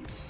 Killing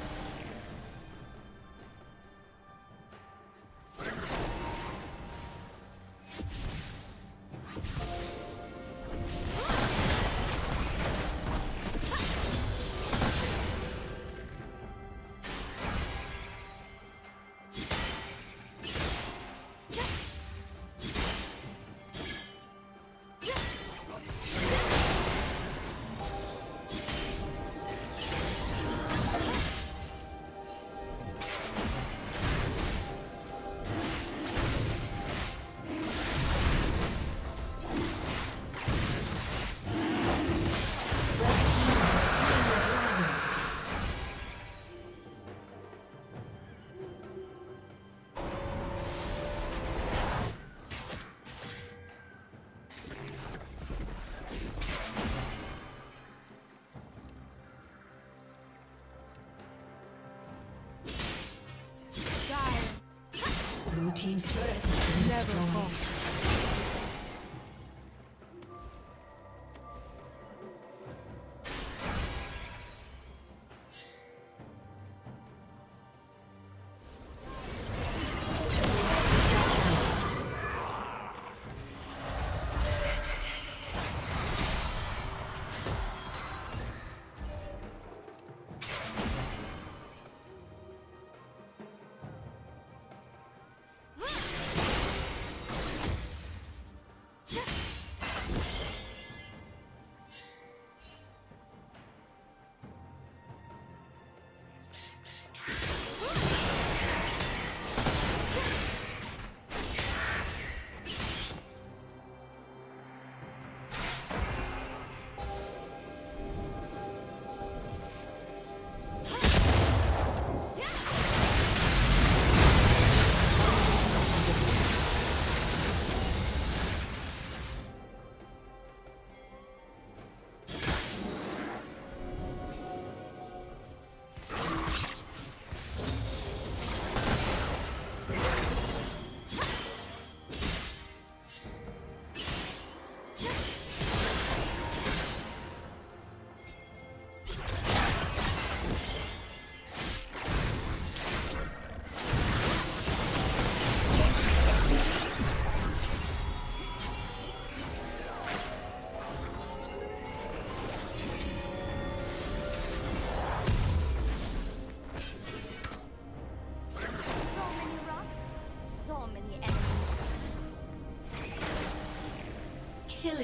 Team's turret has.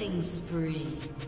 Killing spree.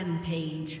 Rampage.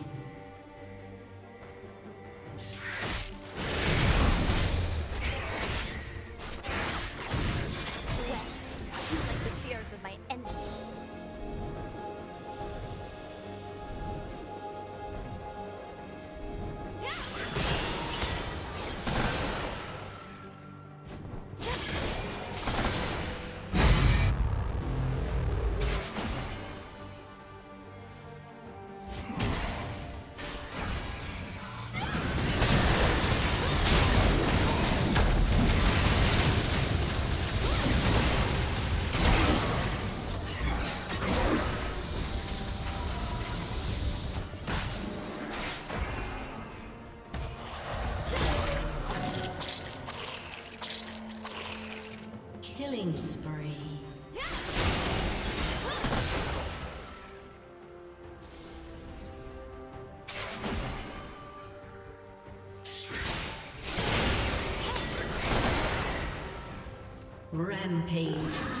Rampage.